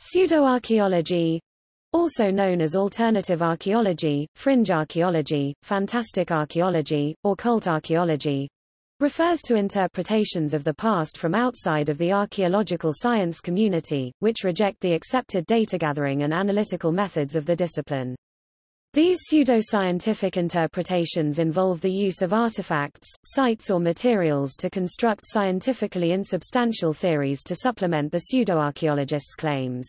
Pseudoarchaeology also known as alternative archaeology, fringe archaeology, fantastic archaeology, or cult archaeology, refers to interpretations of the past from outside of the archaeological science community, which reject the accepted data-gathering and analytical methods of the discipline. These pseudoscientific interpretations involve the use of artifacts, sites or materials to construct scientifically insubstantial theories to supplement the pseudoarchaeologists' claims.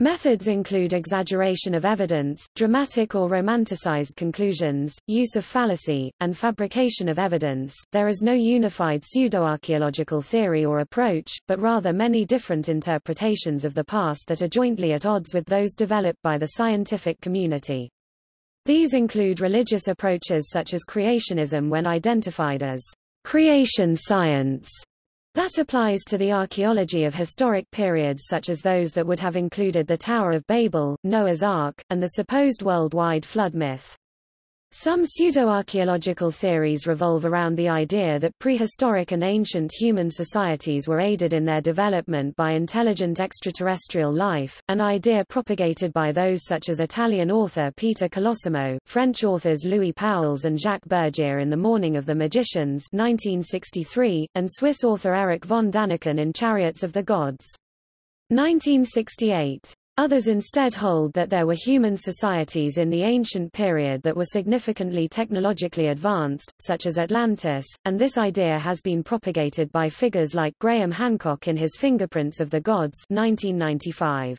Methods include exaggeration of evidence, dramatic or romanticized conclusions, use of fallacy, and fabrication of evidence. There is no unified pseudoarchaeological theory or approach, but rather many different interpretations of the past that are jointly at odds with those developed by the scientific community. These include religious approaches such as creationism when identified as creation science, that applies to the archaeology of historic periods such as those that would have included the Tower of Babel, Noah's Ark, and the supposed worldwide flood myth. Some pseudo-archaeological theories revolve around the idea that prehistoric and ancient human societies were aided in their development by intelligent extraterrestrial life, an idea propagated by those such as Italian author Peter Kolosimo, French authors Louis Pauwels and Jacques Bergier in The Morning of the Magicians 1963, and Swiss author Erich von Daniken in Chariots of the Gods. 1968. Others instead hold that there were human societies in the ancient period that were significantly technologically advanced, such as Atlantis, and this idea has been propagated by figures like Graham Hancock in his Fingerprints of the Gods 1995.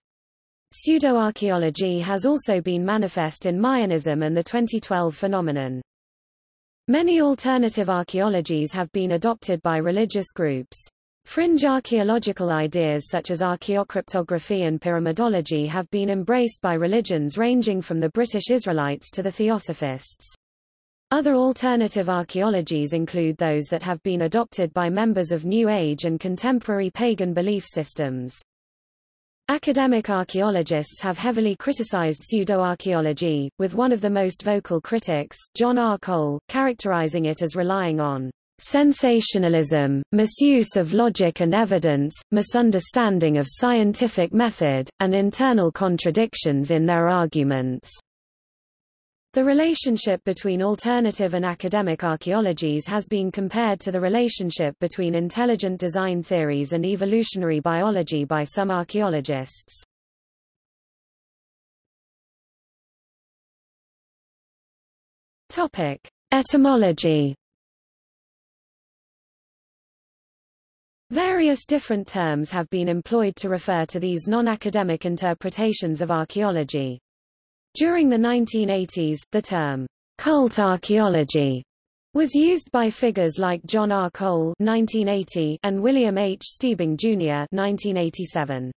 Pseudoarchaeology has also been manifest in Mayanism and the 2012 phenomenon. Many alternative archaeologies have been adopted by religious groups. Fringe archaeological ideas such as archaeocryptography and pyramidology have been embraced by religions ranging from the British Israelites to the Theosophists. Other alternative archaeologies include those that have been adopted by members of New Age and contemporary pagan belief systems. Academic archaeologists have heavily criticized pseudo-archaeology, with one of the most vocal critics, John R. Cole, characterizing it as relying on sensationalism, misuse of logic and evidence, misunderstanding of scientific method, and internal contradictions in their arguments. The relationship between alternative and academic archaeologies has been compared to the relationship between intelligent design theories and evolutionary biology by some archaeologists. Etymology Various different terms have been employed to refer to these non-academic interpretations of archaeology. During the 1980s, the term cult archaeology was used by figures like John R. Cole 1980 and William H. Stiebing Jr. 1987.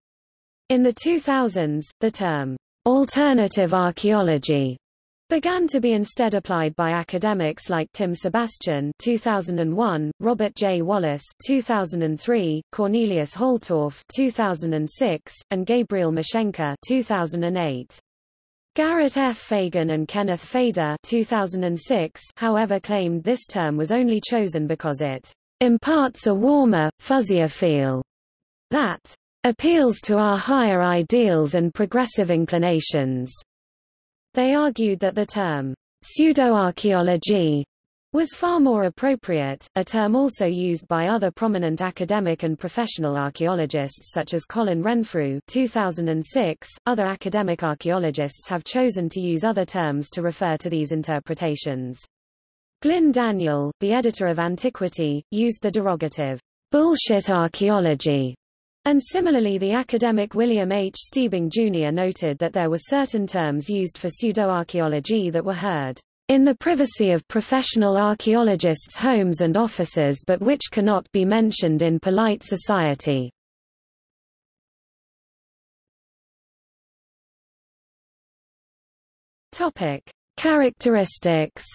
In the 2000s, the term alternative archaeology began to be instead applied by academics like Tim Sebastian 2001, Robert J. Wallace 2003, Cornelius Holtorf 2006, and Gabriel Moshenska 2008. Garrett F. Fagan and Kenneth Feder 2006, however claimed this term was only chosen because it imparts a warmer, fuzzier feel that appeals to our higher ideals and progressive inclinations. They argued that the term pseudoarchaeology was far more appropriate, a term also used by other prominent academic and professional archaeologists such as Colin Renfrew 2006. Other academic archaeologists have chosen to use other terms to refer to these interpretations. Glyn Daniel, the editor of Antiquity, used the derogative bullshit archaeology and similarly the academic William H. Stiebing Jr. noted that there were certain terms used for pseudoarchaeology that were heard in the privacy of professional archaeologists' homes and offices but which cannot be mentioned in polite society. Topic: Characteristics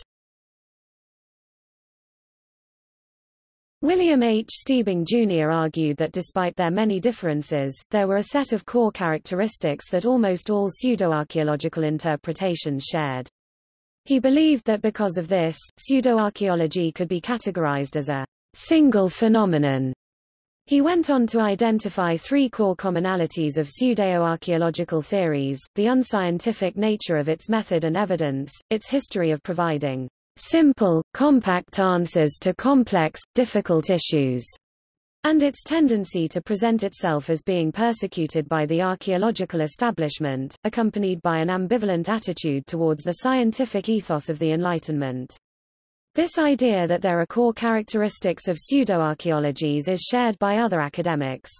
William H. Stiebing Jr. argued that despite their many differences, there were a set of core characteristics that almost all pseudoarchaeological interpretations shared. He believed that because of this, pseudoarchaeology could be categorized as a single phenomenon. He went on to identify three core commonalities of pseudo-archaeological theories, the unscientific nature of its method and evidence, its history of providing simple, compact answers to complex, difficult issues, and its tendency to present itself as being persecuted by the archaeological establishment, accompanied by an ambivalent attitude towards the scientific ethos of the Enlightenment. This idea that there are core characteristics of pseudo-archaeologies is shared by other academics.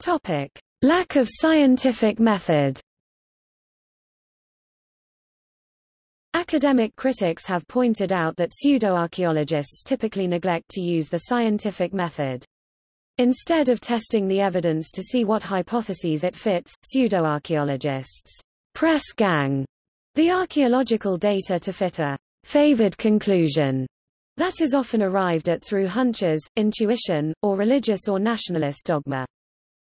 Topic: Lack of scientific method. Academic critics have pointed out that pseudo-archaeologists typically neglect to use the scientific method. Instead of testing the evidence to see what hypotheses it fits, pseudo-archaeologists press gang the archaeological data to fit a favored conclusion that is often arrived at through hunches, intuition, or religious or nationalist dogma.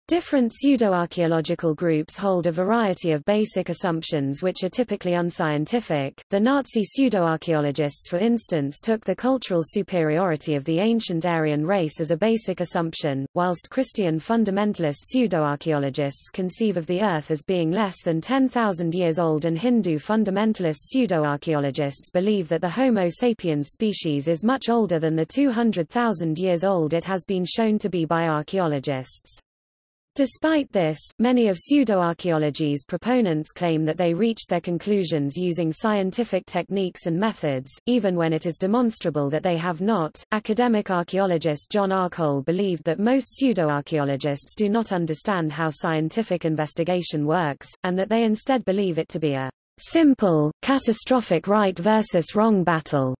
Different pseudo-archaeological groups hold a variety of basic assumptions which are typically unscientific. The Nazi pseudo-archaeologists for instance took the cultural superiority of the ancient Aryan race as a basic assumption, whilst Christian fundamentalist pseudo-archaeologists conceive of the Earth as being less than 10,000 years old and Hindu fundamentalist pseudo-archaeologists believe that the Homo sapiens species is much older than the 200,000 years old it has been shown to be by archaeologists. Despite this, many of pseudo-archaeology's proponents claim that they reached their conclusions using scientific techniques and methods, even when it is demonstrable that they have not. Academic archaeologist John R. Cole believed that most pseudo-archaeologists do not understand how scientific investigation works, and that they instead believe it to be a simple, catastrophic right versus wrong battle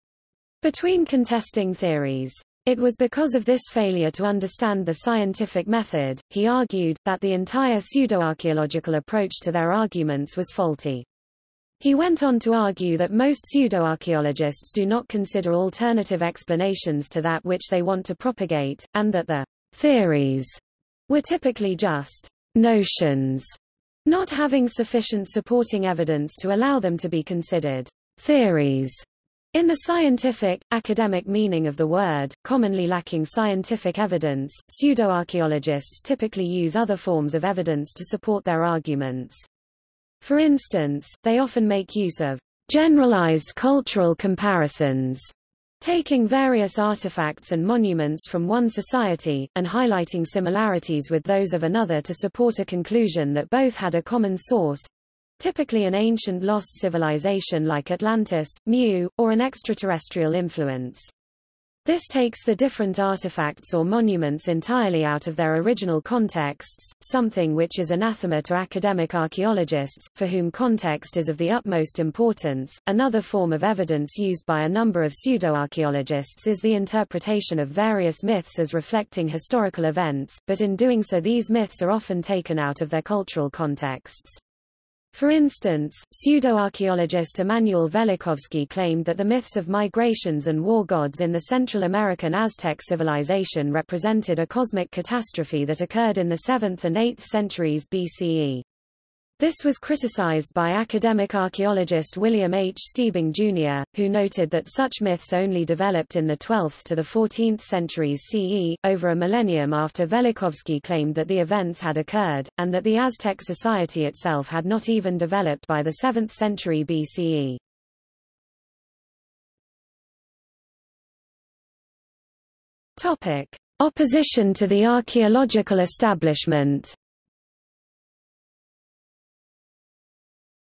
between contesting theories. It was because of this failure to understand the scientific method, he argued, that the entire pseudo-archaeological approach to their arguments was faulty. He went on to argue that most pseudo-archaeologists do not consider alternative explanations to that which they want to propagate, and that the theories were typically just notions, not having sufficient supporting evidence to allow them to be considered theories. In the scientific, academic meaning of the word, commonly lacking scientific evidence, pseudo-archaeologists typically use other forms of evidence to support their arguments. For instance, they often make use of generalized cultural comparisons, taking various artifacts and monuments from one society, and highlighting similarities with those of another to support a conclusion that both had a common source, typically an ancient lost civilization like Atlantis, Mu, or an extraterrestrial influence. This takes the different artifacts or monuments entirely out of their original contexts, something which is anathema to academic archaeologists, for whom context is of the utmost importance. Another form of evidence used by a number of pseudo-archaeologists is the interpretation of various myths as reflecting historical events, but in doing so these myths are often taken out of their cultural contexts. For instance, pseudo-archaeologist Immanuel Velikovsky claimed that the myths of migrations and war gods in the Central American Aztec civilization represented a cosmic catastrophe that occurred in the 7th and 8th centuries BCE. This was criticized by academic archaeologist William H. Stiebing, Jr., who noted that such myths only developed in the 12th to the 14th centuries CE, over a millennium after Velikovsky claimed that the events had occurred, and that the Aztec society itself had not even developed by the 7th century BCE. Topic. Opposition to the archaeological establishment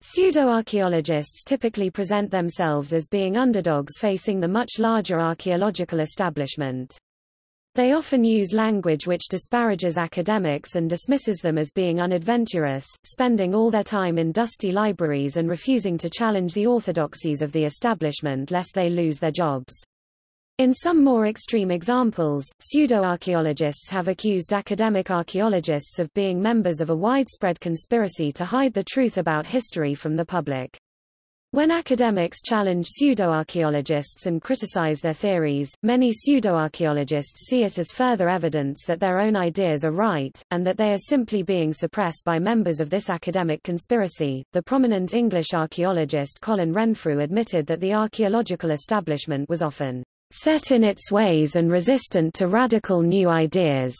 Pseudo-archaeologists typically present themselves as being underdogs facing the much larger archaeological establishment. They often use language which disparages academics and dismisses them as being unadventurous, spending all their time in dusty libraries and refusing to challenge the orthodoxies of the establishment lest they lose their jobs. In some more extreme examples, pseudo-archaeologists have accused academic archaeologists of being members of a widespread conspiracy to hide the truth about history from the public. When academics challenge pseudoarchaeologists and criticize their theories, many pseudoarchaeologists see it as further evidence that their own ideas are right, and that they are simply being suppressed by members of this academic conspiracy. The prominent English archaeologist Colin Renfrew admitted that the archaeological establishment was often set in its ways and resistant to radical new ideas,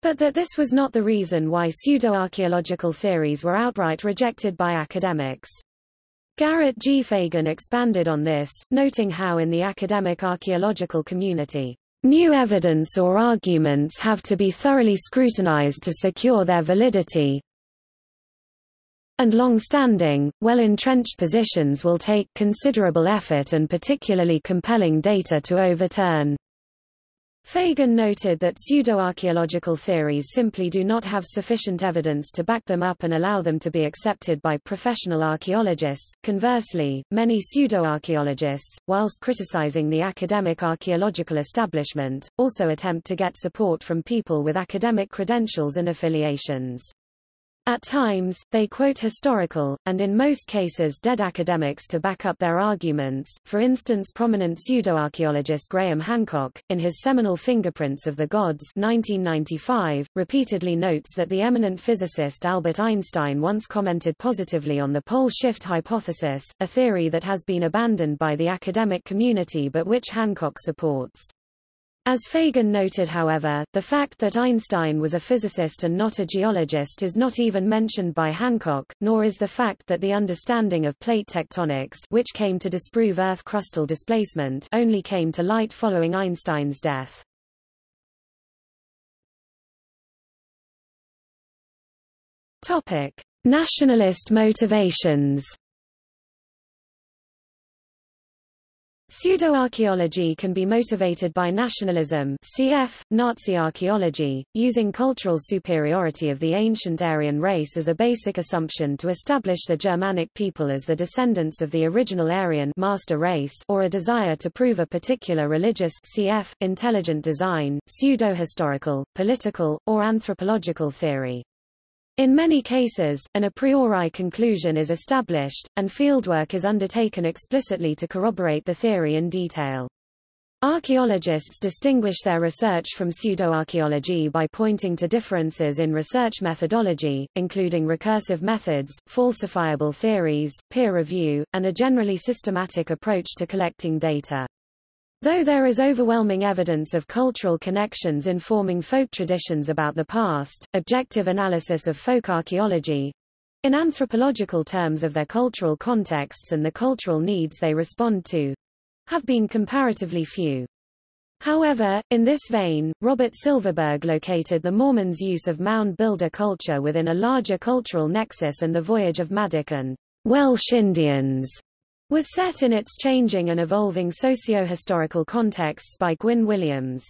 but that this was not the reason why pseudoarchaeological theories were outright rejected by academics. Garrett G. Fagan expanded on this, noting how in the academic archaeological community, new evidence or arguments have to be thoroughly scrutinized to secure their validity, and long-standing, well-entrenched positions will take considerable effort and particularly compelling data to overturn. Fagan noted that pseudoarchaeological theories simply do not have sufficient evidence to back them up and allow them to be accepted by professional archaeologists. Conversely, many pseudoarchaeologists, whilst criticizing the academic archaeological establishment, also attempt to get support from people with academic credentials and affiliations. At times, they quote historical, and in most cases dead academics to back up their arguments. For instance prominent pseudoarchaeologist Graham Hancock, in his seminal Fingerprints of the Gods 1995, repeatedly notes that the eminent physicist Albert Einstein once commented positively on the pole shift hypothesis, a theory that has been abandoned by the academic community but which Hancock supports. As Fagan noted however, the fact that Einstein was a physicist and not a geologist is not even mentioned by Hancock, nor is the fact that the understanding of plate tectonics which came to disprove Earth crustal displacement only came to light following Einstein's death. Topic: Nationalist motivations Pseudoarchaeology can be motivated by nationalism cf. Nazi archaeology, using cultural superiority of the ancient Aryan race as a basic assumption to establish the Germanic people as the descendants of the original Aryan master race or a desire to prove a particular religious cf. intelligent design, pseudo-historical, political, or anthropological theory. In many cases, an a priori conclusion is established, and fieldwork is undertaken explicitly to corroborate the theory in detail. Archaeologists distinguish their research from pseudoarchaeology by pointing to differences in research methodology, including recursive methods, falsifiable theories, peer review, and a generally systematic approach to collecting data. Though there is overwhelming evidence of cultural connections informing folk traditions about the past, objective analysis of folk archaeology in anthropological terms of their cultural contexts and the cultural needs they respond to have been comparatively few. However, in this vein, Robert Silverberg located the Mormons' use of mound builder culture within a larger cultural nexus and the voyage of Madoc and Welsh Indians was set in its changing and evolving socio-historical contexts by Gwyn Williams.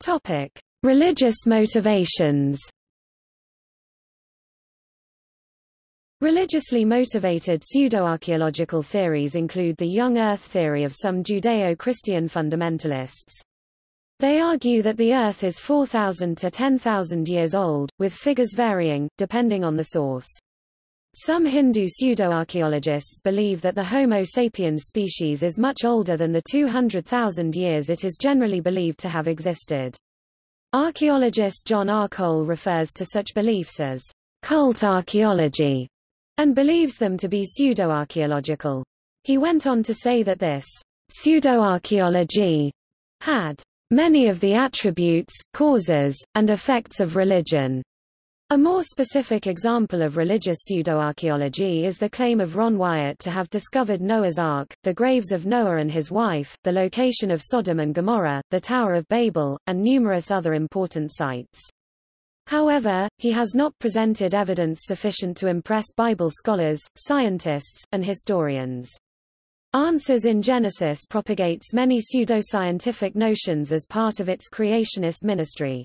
Topic: Religious motivations. Religiously motivated pseudo-archaeological theories include the young earth theory of some Judeo-Christian fundamentalists. They argue that the Earth is 4,000 to 10,000 years old, with figures varying, depending on the source. Some Hindu pseudo-archaeologists believe that the Homo sapiens species is much older than the 200,000 years it is generally believed to have existed. Archaeologist John R. Cole refers to such beliefs as cult archaeology and believes them to be pseudo-archaeological. He went on to say that this pseudo-archaeology had many of the attributes, causes, and effects of religion. A more specific example of religious pseudoarchaeology is the claim of Ron Wyatt to have discovered Noah's Ark, the graves of Noah and his wife, the location of Sodom and Gomorrah, the Tower of Babel, and numerous other important sites. However, he has not presented evidence sufficient to impress Bible scholars, scientists, and historians. Answers in Genesis propagates many pseudoscientific notions as part of its creationist ministry.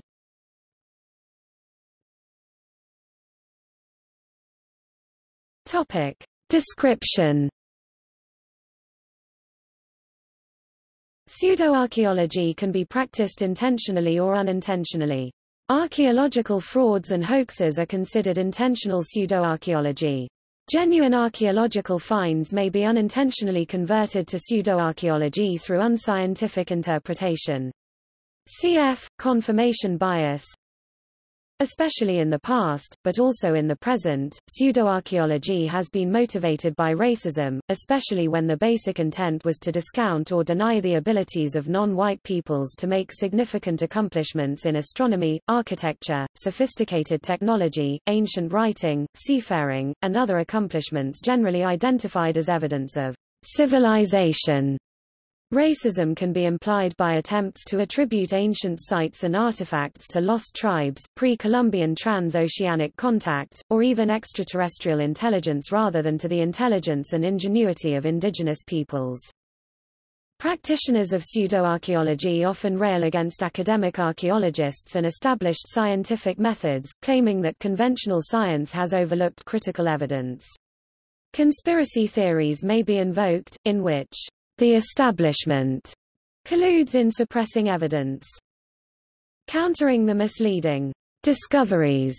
Topic. Description Pseudoarchaeology can be practiced intentionally or unintentionally. Archaeological frauds and hoaxes are considered intentional pseudoarchaeology. Genuine archaeological finds may be unintentionally converted to pseudoarchaeology through unscientific interpretation. Cf. confirmation bias Especially in the past, but also in the present, pseudoarchaeology has been motivated by racism, especially when the basic intent was to discount or deny the abilities of non-white peoples to make significant accomplishments in astronomy, architecture, sophisticated technology, ancient writing, seafaring, and other accomplishments generally identified as evidence of civilization. Racism can be implied by attempts to attribute ancient sites and artifacts to lost tribes, pre-Columbian trans-oceanic contact, or even extraterrestrial intelligence rather than to the intelligence and ingenuity of indigenous peoples. Practitioners of pseudoarchaeology often rail against academic archaeologists and established scientific methods, claiming that conventional science has overlooked critical evidence. Conspiracy theories may be invoked, in which the establishment colludes in suppressing evidence. Countering the misleading discoveries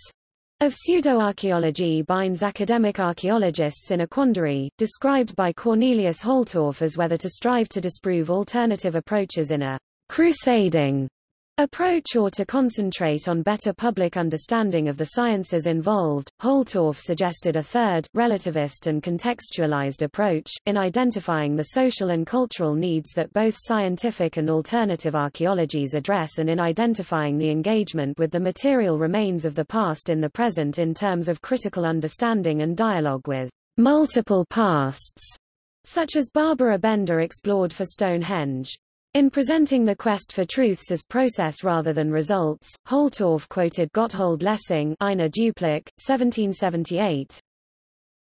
of pseudoarchaeology binds academic archaeologists in a quandary, described by Cornelius Holtorf as whether to strive to disprove alternative approaches in a crusading approach or to concentrate on better public understanding of the sciences involved. Holtorf suggested a third, relativist and contextualized approach, in identifying the social and cultural needs that both scientific and alternative archaeologies address and in identifying the engagement with the material remains of the past in the present in terms of critical understanding and dialogue with multiple pasts, such as Barbara Bender explored for Stonehenge. In presenting the quest for truths as process rather than results, Holtorf quoted Gotthold Lessing Eine Duplik, 1778.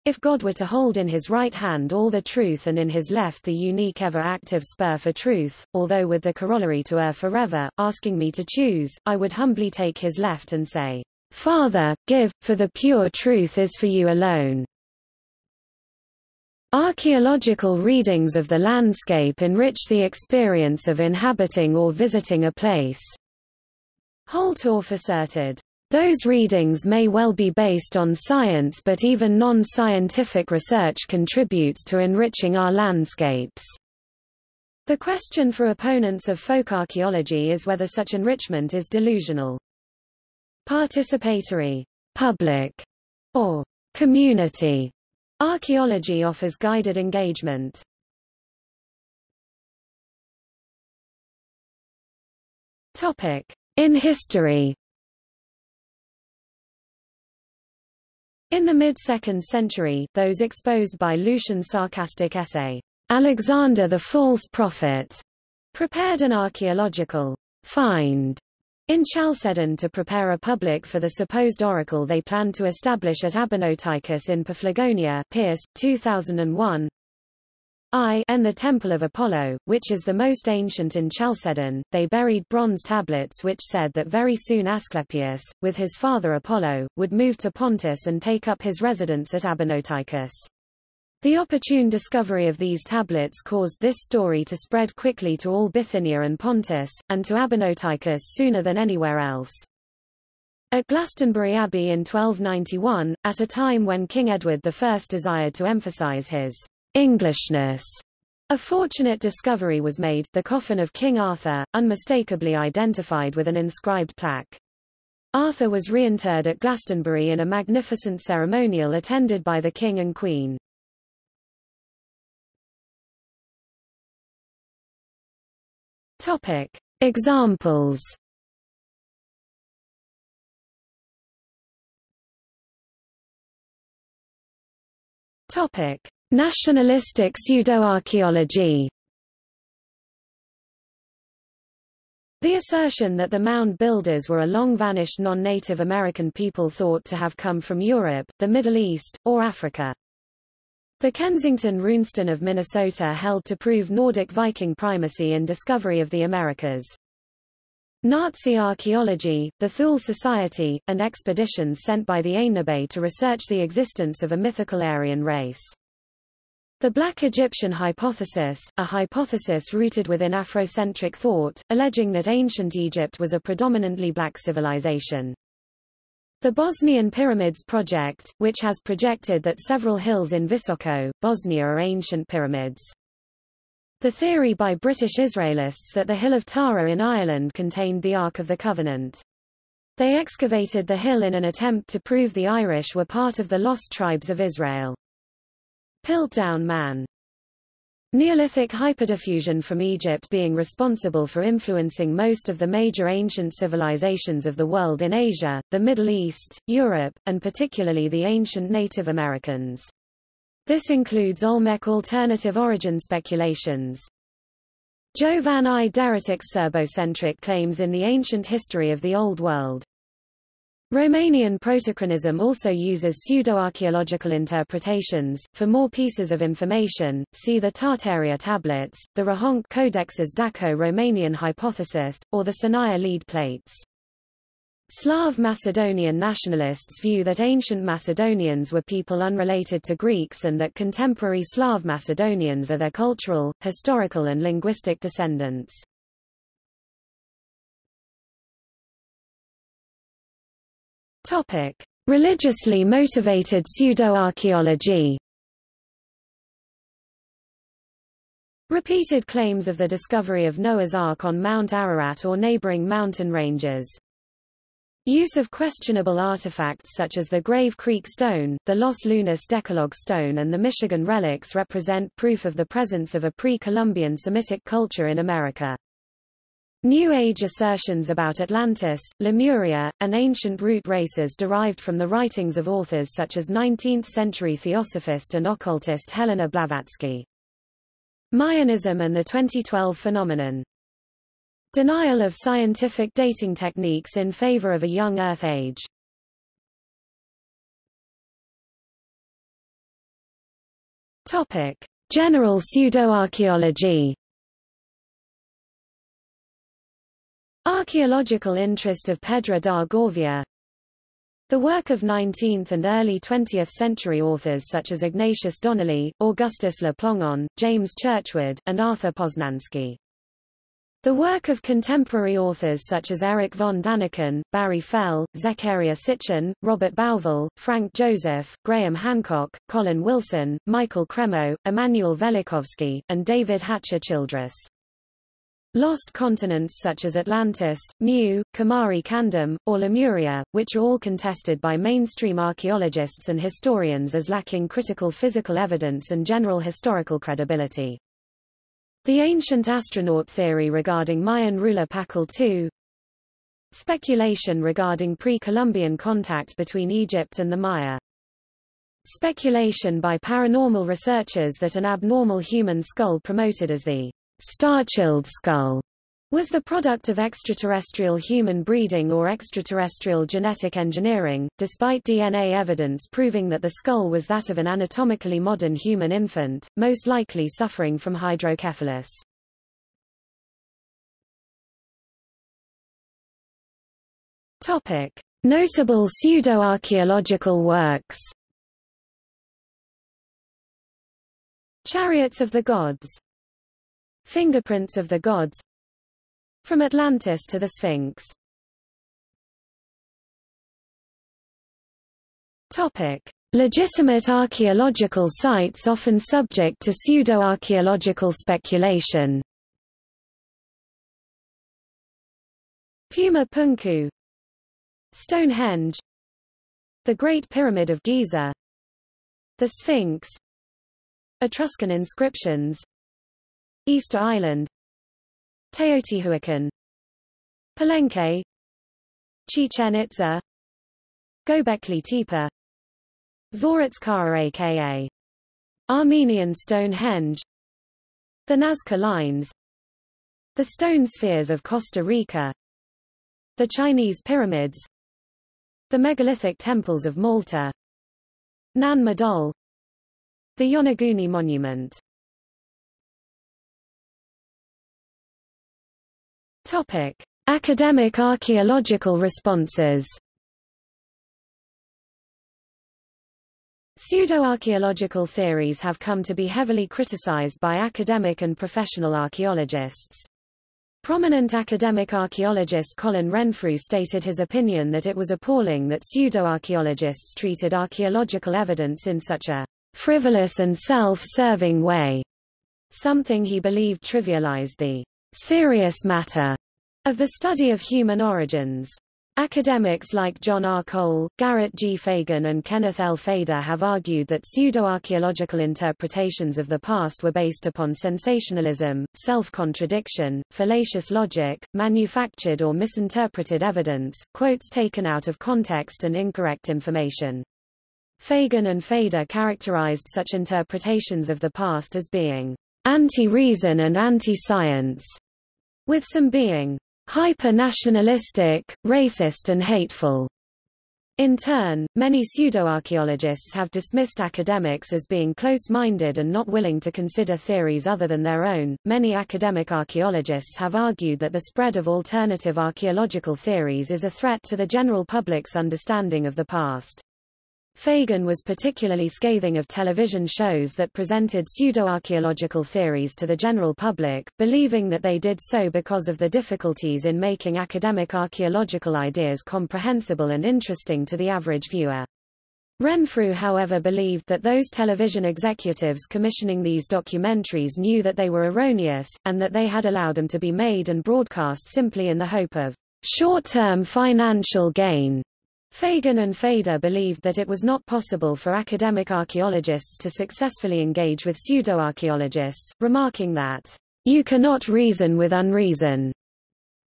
If God were to hold in his right hand all the truth and in his left the unique ever-active spur for truth, although with the corollary to err forever, asking me to choose, I would humbly take his left and say, Father, give, for the pure truth is for you alone. Archaeological readings of the landscape enrich the experience of inhabiting or visiting a place. Holtorf asserted, those readings may well be based on science but even non-scientific research contributes to enriching our landscapes. The question for opponents of folk archaeology is whether such enrichment is delusional. Participatory, public, or community Archaeology offers guided engagement. Topic: In history. In the mid-2nd century, those exposed by Lucian's sarcastic essay, Alexander the False Prophet, prepared an archaeological find in Chalcedon to prepare a public for the supposed oracle they planned to establish at Abonoteichus in Paphlagonia Pierce, 2001, I and the Temple of Apollo, which is the most ancient in Chalcedon, they buried bronze tablets which said that very soon Asclepius, with his father Apollo, would move to Pontus and take up his residence at Abonoteichus. The opportune discovery of these tablets caused this story to spread quickly to all Bithynia and Pontus, and to Abonoteichus sooner than anywhere else. At Glastonbury Abbey in 1291, at a time when King Edward I desired to emphasize his Englishness, a fortunate discovery was made, the coffin of King Arthur, unmistakably identified with an inscribed plaque. Arthur was reinterred at Glastonbury in a magnificent ceremonial attended by the King and Queen. Topic: Examples. Topic: Nationalistic pseudoarchaeology. The assertion that the mound builders were a long-vanished non-Native American people thought to have come from Europe, the Middle East, or Africa. The Kensington runestone of Minnesota held to prove Nordic Viking primacy in discovery of the Americas. Nazi archaeology, the Thule Society, and expeditions sent by the Ahnenerbe to research the existence of a mythical Aryan race. The Black Egyptian hypothesis, a hypothesis rooted within Afrocentric thought, alleging that ancient Egypt was a predominantly black civilization. The Bosnian Pyramids Project, which has projected that several hills in Visoko, Bosnia are ancient pyramids. The theory by British Israelists that the Hill of Tara in Ireland contained the Ark of the Covenant. They excavated the hill in an attempt to prove the Irish were part of the lost tribes of Israel. Piltdown Man Neolithic hyperdiffusion from Egypt being responsible for influencing most of the major ancient civilizations of the world in Asia, the Middle East, Europe, and particularly the ancient Native Americans. This includes Olmec alternative origin speculations. Jovan I. Deretić's serbocentric claims in the ancient history of the Old World. Romanian protochronism also uses pseudo-archaeological interpretations. For more pieces of information, see the Tartaria tablets, the Rohonc Codex's Daco-Romanian hypothesis, or the Sinaia lead plates. Slav Macedonian nationalists view that ancient Macedonians were people unrelated to Greeks and that contemporary Slav Macedonians are their cultural, historical and linguistic descendants. Topic: Religiously motivated pseudo-archaeology. Repeated claims of the discovery of Noah's Ark on Mount Ararat or neighboring mountain ranges. Use of questionable artifacts such as the Grave Creek Stone, the Los Lunas Decalogue Stone and the Michigan relics represent proof of the presence of a pre-Columbian Semitic culture in America. New Age assertions about Atlantis, Lemuria, and ancient root races derived from the writings of authors such as 19th-century theosophist and occultist Helena Blavatsky. Mayanism and the 2012 phenomenon. Denial of scientific dating techniques in favor of a young Earth age. Topic: General pseudoarchaeology. Archaeological interest of Pedro da Gourvia The work of 19th and early 20th century authors such as Ignatius Donnelly, Augustus Le Plongeon, James Churchward, and Arthur Posnansky. The work of contemporary authors such as Eric von Daniken, Barry Fell, Zecharia Sitchin, Robert Bauval, Frank Joseph, Graham Hancock, Colin Wilson, Michael Cremo, Immanuel Velikovsky, and David Hatcher Childress. Lost continents such as Atlantis, Mu, Kumari Kandam, or Lemuria, which are all contested by mainstream archaeologists and historians as lacking critical physical evidence and general historical credibility. The ancient astronaut theory regarding Mayan ruler Pakal II Speculation regarding pre-Columbian contact between Egypt and the Maya Speculation by paranormal researchers that an abnormal human skull promoted as the Starchild skull was the product of extraterrestrial human breeding or extraterrestrial genetic engineering, despite DNA evidence proving that the skull was that of an anatomically modern human infant, most likely suffering from hydrocephalus. Topic: Notable pseudo-archaeological works. Chariots of the Gods Fingerprints of the Gods From Atlantis to the Sphinx. Topic. Legitimate archaeological sites often subject to pseudo-archaeological speculation. Puma Punku Stonehenge The Great Pyramid of Giza The Sphinx Etruscan inscriptions Easter Island. Teotihuacan. Palenque. Chichen Itza Göbekli Tepe Zorats Karer aka Armenian Stonehenge. The Nazca Lines. The Stone Spheres of Costa Rica. The Chinese Pyramids. The megalithic temples of Malta. Nan Madol The Yonaguni Monument Topic: Academic archaeological responses. Pseudo-archaeological theories have come to be heavily criticized by academic and professional archaeologists. Prominent academic archaeologist Colin Renfrew stated his opinion that it was appalling that pseudo-archaeologists treated archaeological evidence in such a frivolous and self-serving way, something he believed trivialized the serious matter of the study of human origins. Academics like John R. Cole, Garrett G. Fagan and Kenneth L. Feder have argued that pseudo-archaeological interpretations of the past were based upon sensationalism, self-contradiction, fallacious logic, manufactured or misinterpreted evidence, quotes taken out of context and incorrect information. Fagan and Feder characterized such interpretations of the past as being anti-reason and anti-science, with some being hyper-nationalistic, racist and hateful. In turn, many pseudo-archaeologists have dismissed academics as being close-minded and not willing to consider theories other than their own. Many academic archaeologists have argued that the spread of alternative archaeological theories is a threat to the general public's understanding of the past. Fagan was particularly scathing of television shows that presented pseudo-archaeological theories to the general public, believing that they did so because of the difficulties in making academic archaeological ideas comprehensible and interesting to the average viewer. Renfrew however believed that those television executives commissioning these documentaries knew that they were erroneous, and that they had allowed them to be made and broadcast simply in the hope of short-term financial gain. Fagan and Feder believed that it was not possible for academic archaeologists to successfully engage with pseudo-archaeologists, remarking that, "...you cannot reason with unreason."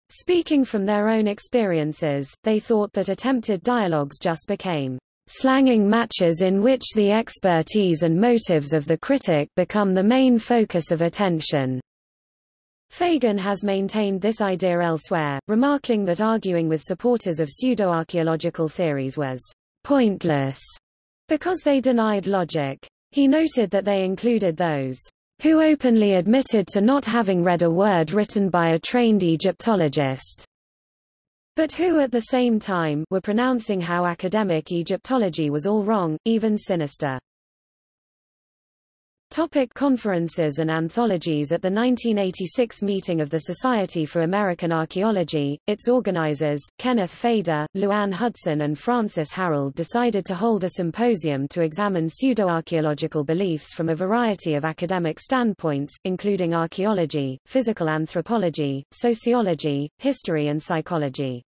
Speaking from their own experiences, they thought that attempted dialogues just became slanging matches in which the expertise and motives of the critic become the main focus of attention. Fagan has maintained this idea elsewhere, remarking that arguing with supporters of pseudo-archaeological theories was pointless because they denied logic. He noted that they included those who openly admitted to not having read a word written by a trained Egyptologist, but who at the same time were pronouncing how academic Egyptology was all wrong, even sinister. Topic conferences and anthologies At the 1986 meeting of the Society for American Archaeology, its organizers, Kenneth Feder, Luann Hudson and Francis Harrold decided to hold a symposium to examine pseudo-archaeological beliefs from a variety of academic standpoints, including archaeology, physical anthropology, sociology, history and psychology.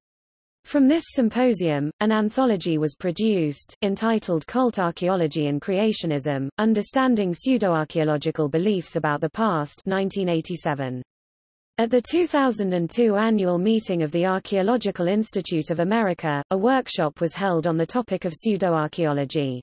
From this symposium, an anthology was produced, entitled Cult Archaeology and Creationism, Understanding Pseudo-Archaeological Beliefs About the Past 1987. At the 2002 annual meeting of the Archaeological Institute of America, a workshop was held on the topic of pseudo-archaeology.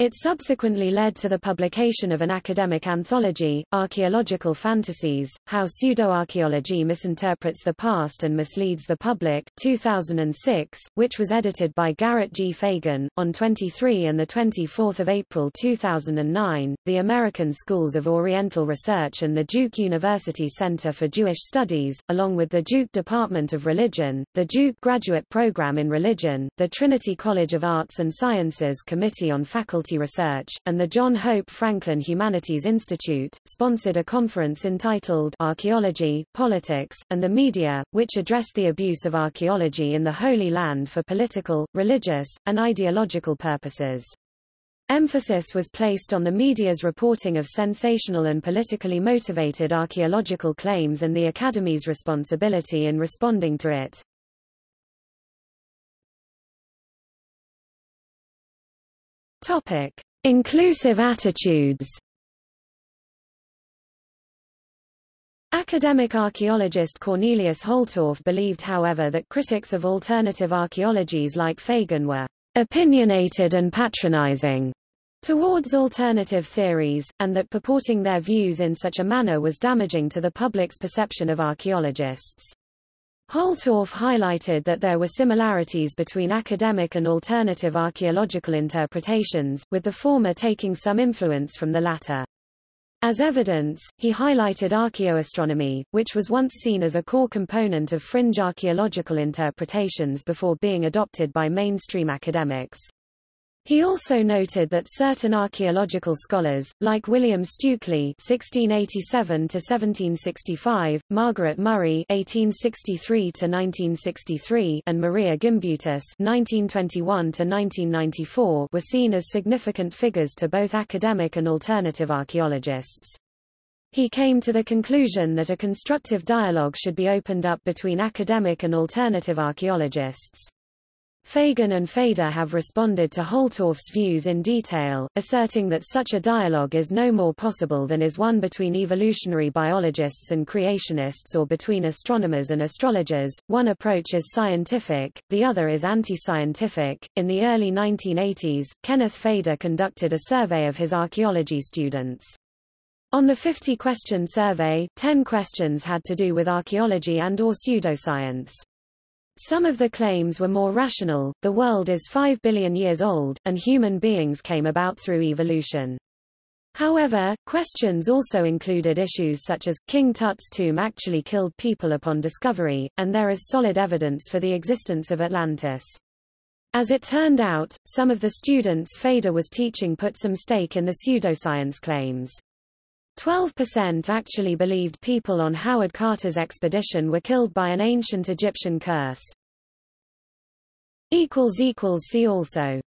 It subsequently led to the publication of an academic anthology, Archaeological Fantasies, How Pseudo-Archaeology Misinterprets the Past and Misleads the Public 2006, which was edited by Garrett G. Fagan. On 23 and 24 April 2009, the American Schools of Oriental Research and the Duke University Center for Jewish Studies, along with the Duke Department of Religion, the Duke Graduate Program in Religion, the Trinity College of Arts and Sciences Committee on Faculty Faculty Research, and the John Hope Franklin Humanities Institute, sponsored a conference entitled Archaeology, Politics, and the Media, which addressed the abuse of archaeology in the Holy Land for political, religious, and ideological purposes. Emphasis was placed on the media's reporting of sensational and politically motivated archaeological claims and the Academy's responsibility in responding to it. Topic: Inclusive attitudes. Academic archaeologist Cornelius Holtorf believed however that critics of alternative archaeologies like Fagan were opinionated and patronizing towards alternative theories, and that purporting their views in such a manner was damaging to the public's perception of archaeologists. Holtorf highlighted that there were similarities between academic and alternative archaeological interpretations, with the former taking some influence from the latter. As evidence, he highlighted archaeoastronomy, which was once seen as a core component of fringe archaeological interpretations before being adopted by mainstream academics. He also noted that certain archaeological scholars, like William Stukeley (1687–1765), Margaret Murray (1863–1963), and Maria Gimbutas (1921–1994), were seen as significant figures to both academic and alternative archaeologists. He came to the conclusion that a constructive dialogue should be opened up between academic and alternative archaeologists. Fagan and Feder have responded to Holtorf's views in detail, asserting that such a dialogue is no more possible than is one between evolutionary biologists and creationists or between astronomers and astrologers. One approach is scientific, the other is anti-scientific. In the early 1980s, Kenneth Feder conducted a survey of his archaeology students. On the 50-question survey, 10 questions had to do with archaeology and or pseudoscience. Some of the claims were more rational, the world is 5 billion years old, and human beings came about through evolution. However, questions also included issues such as, King Tut's tomb actually killed people upon discovery, and there is solid evidence for the existence of Atlantis. As it turned out, some of the students Feder was teaching put some stake in the pseudoscience claims. 12% actually believed people on Howard Carter's expedition were killed by an ancient Egyptian curse. See also